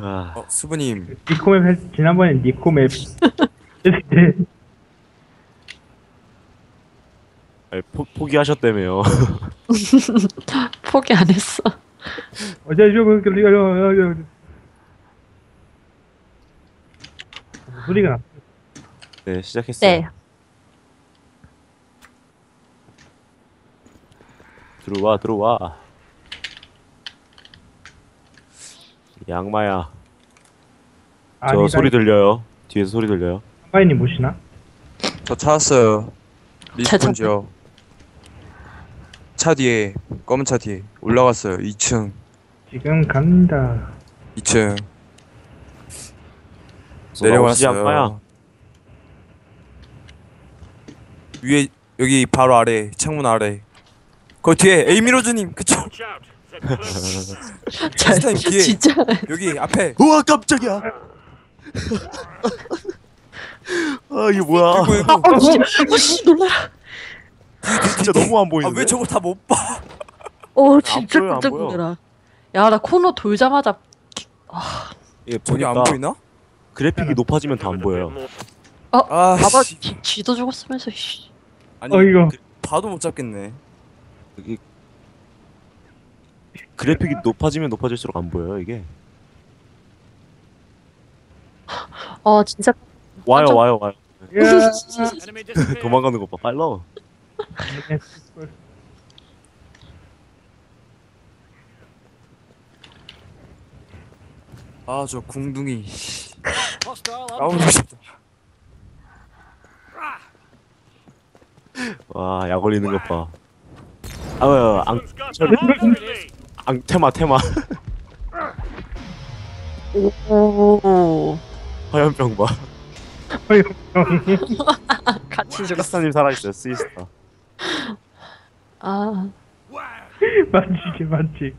아, 어, 수부님 니코맵 했, 지난번에 니코맵 아니, 포, 포기하셨다며요. 포기 안 했어. 어제 좀 소리가 나. 네, 시작했어요. 네. 들어와, 들어와. 양마야, 저 아니다. 소리 들려요. 뒤에서 소리 들려요. 한바이님 모시나? 저 찾았어요 리스폰지요 차 뒤에 검은 차 뒤에 올라갔어요 2층 지금 간다. 2층 나오시지, 양마야. 내려왔어요 위에 여기 바로 아래 창문 아래 그 뒤에 에이미로즈님 그쵸 잘, 스타임 뒤에. 진짜. 여기 앞에 우와, 깜짝이야. 아, 이게 뭐야. 그리고 이거 아, 진짜. 씨, 놀라라. 진짜 너무 안 보이는데. 아왜 저걸 다 못 봐? 어, 진짜 보여, 안 깜짝 보여. 놀라. 야, 나 코너 돌자마자. 이게 저기 안 보니까 보이나? 그래픽이 높아지면 더안 보여요. 아 봐봐, 씨. 쥐, 쥐도 죽었으면서, 씨. 아니 어 이거 봐도 못 잡겠네 이게 그래픽이 높아지면 높아질수록 안 보여요, 이게. 어, 진짜. 와요, 깜짝- 와요, 와요. 야. 도망가는 거 봐, 빨라. 아 저 궁둥이 나오고 싶다 와, 약 올리는 것 봐. 아유, 앙, 철, 앙, 테마, 테마. 오. 화염병 봐. 같이 죽었어. 스타님 살아있어요, 스이스타. 아. 만지지 만지.